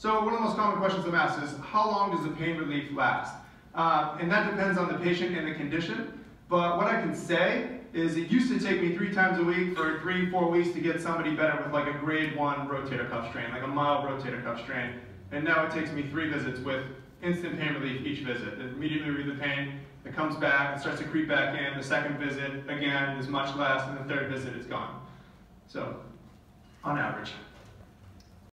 So one of the most common questions I'm asked is, how long does the pain relief last? Uh, and that depends on the patient and the condition. But what I can say is it used to take me three times a week for three, four weeks to get somebody better with like a grade one rotator cuff strain, like a mild rotator cuff strain. And now it takes me three visits with instant pain relief each visit. It immediately relieves the pain, it comes back, it starts to creep back in. The second visit, again, is much less, and the third visit it's gone. So.